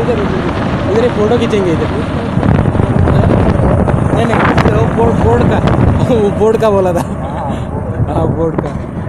इधर फ़ोटो खींचेंगे इधर। नहीं नहीं वो बोर्ड का बोर्ड का बोला था। हाँ बोर्ड का। हाँ,